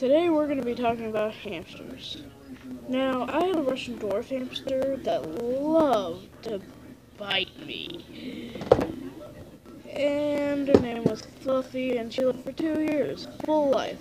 Today we're going to be talking about hamsters. Now, I had a Russian dwarf hamster that loved to bite me. And her name was Fluffy, and she lived for two years, full life.